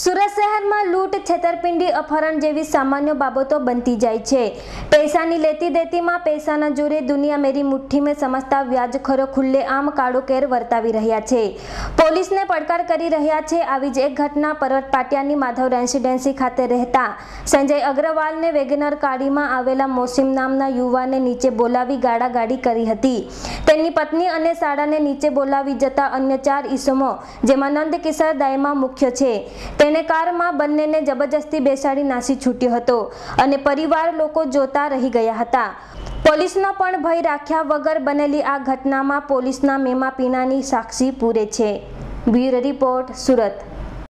સુરત શહેરમાં લૂંટ, છેતરપિંડી, અપહરણ જેવી સામાન્ય બાબતો બનતી જાય છે. પૈસાની લેતી દેતીમાં પૈસાના જોરે દુનિયા મેરી મુઠ્ઠી મેં સમજતા વ્યાજખોરો ખુલ્લેઆમ કાળો કેર વર્તાવી રહ્યા છે. પોલીસને પડકાર કરી રહ્યા છે આવી જ એક ઘટના પર્વત પાટિયાની માધવ રેસિડેન્સી ખાતે રહેતા સંજય અગ્રવાલને વેગનર ગાડીમાં આવેલા મોસીમ નામના યુવાને નીચે બોલાવી ગાડાગાડી કરી હતી. તેની પત્ની અને શાળાને નીચે બોલાવી જતા અન્ય ચાર ઈસમો, જેમાં નંદકિશોર દાયમાં મુખ્ય છે. તેણે કારમાં બંનેને જબરજસ્તી બેસાડી નાસી છૂટ્યો હતો અને પરિવાર લોકો જોતા રહી ગયા હતા. પોલીસનો પણ ભય રાખ્યા વગર બનેલી આ ઘટનામાં પોલીસના મેમા પીનાની સાક્ષી પૂરે છે. Bureau report Surat.